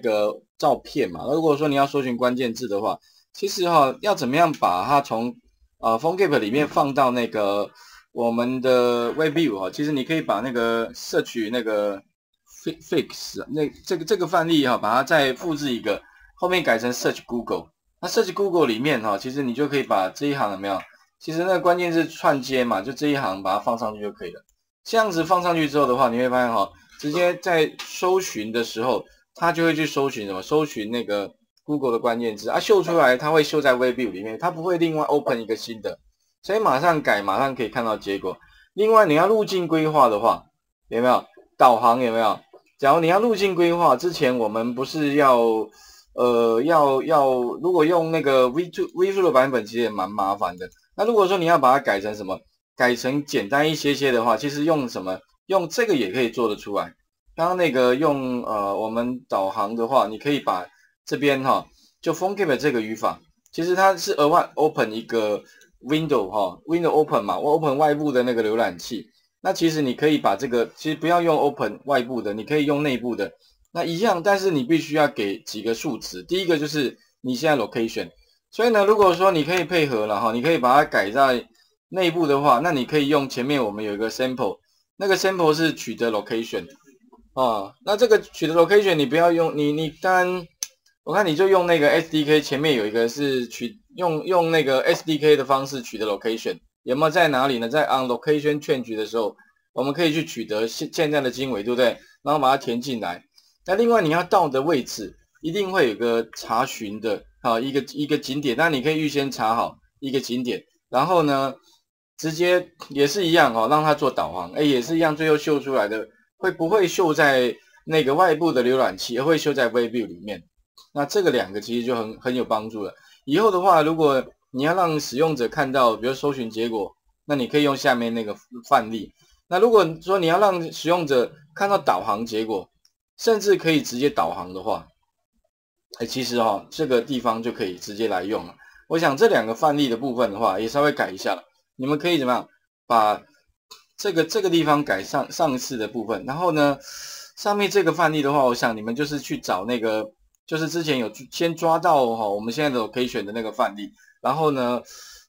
个照片嘛。如果说你要搜寻关键字的话，其实哈要怎么样把它从呃 PhoneGap 里面放到那个我们的 WebView 哈，其实你可以把那个摄取那个 Fix 那这个这个范例哈，把它再复制一个，后面改成 Search Google。那 Search Google 里面哈，其实你就可以把这一行有没有？其实那关键字串接嘛，就这一行把它放上去就可以了。这样子放上去之后的话，你会发现哈，直接在搜寻的时候，它就会去搜寻什么？搜寻那个 Google 的关键字啊，秀出来，它会秀在 WebView 里面，它不会另外 open 一个新的，所以马上改，马上可以看到结果。另外，你要路径规划的话，有没有导航？有没有？假如你要路径规划之前，我们不是要呃要要，如果用那个 V2 V2 的版本，其实也蛮麻烦的。那如果说你要把它改成什么，改成简单一些些的话，其实用什么用这个也可以做得出来。刚刚那个用呃我们导航的话，你可以把这边哈就 phone give 这个语法，其实它是额外 open 一个 window 哈 window open 嘛，我 open 外部的那个浏览器。那其实你可以把这个其实不要用 open 外部的，你可以用内部的，那一样，但是你必须要给几个数值。第一个就是你现在 location。所以呢，如果说你可以配合了哈，你可以把它改在内部的话，那你可以用前面我们有一个 sample，那个 sample 是取得 location 啊，那这个取得 location 你不要用你你单，我看你就用那个 SDK 前面有一个是取用用那个 SDK 的方式取得 location，有没有在哪里呢？在 on location change 的时候，我们可以去取得现现在的经纬，对不对？然后把它填进来。那另外你要到的位置一定会有个查询的。好，一个一个景点，那你可以预先查好一个景点，然后呢，直接也是一样哦，让它做导航，哎，也是一样，最后秀出来的会不会秀在那个外部的浏览器，而会秀在 WebView 里面？那这个两个其实就很很有帮助了。以后的话，如果你要让使用者看到，比如搜寻结果，那你可以用下面那个范例。那如果说你要让使用者看到导航结果，甚至可以直接导航的话。哎，其实哈，这个地方就可以直接来用了。我想这两个范例的部分的话，也稍微改一下了。你们可以怎么样，把这个这个地方改上上次的部分，然后呢，上面这个范例的话，我想你们就是去找那个，就是之前有先抓到哈，我们现在的可以选的那个范例，然后呢，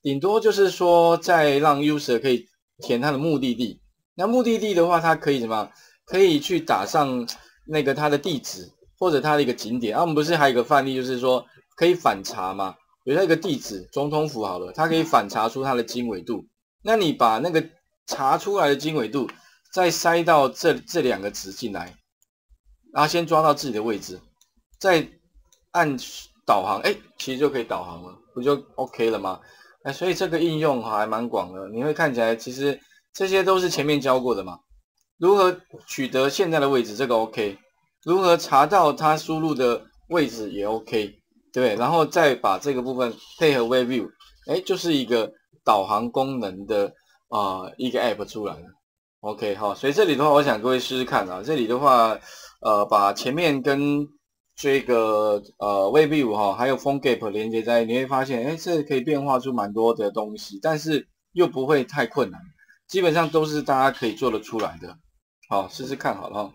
顶多就是说再让 user 可以填他的目的地。那目的地的话，它可以什么？可以去打上那个他的地址。或者它的一个景点，啊，我们不是还有一个范例，就是说可以反查嘛？比如说一个地址，总统府好了，它可以反查出它的经纬度。那你把那个查出来的经纬度再塞到这这两个值进来，然后先抓到自己的位置，再按导航，哎，其实就可以导航了，不就 OK 了吗？哎，所以这个应用还蛮广的。你会看起来，其实这些都是前面教过的嘛？如何取得现在的位置，这个 OK。如何查到他输入的位置也 OK，对然后再把这个部分配合 WebView，哎，就是一个导航功能的啊一个 App 出来了。OK 好，所以这里的话，我想各位试试看啊。这里的话，呃，把前面跟这个呃 Web 五哈，还有 PhoneGap 连接在，你会发现，哎，这可以变化出蛮多的东西，但是又不会太困难，基本上都是大家可以做得出来的。好，试试看好了哈。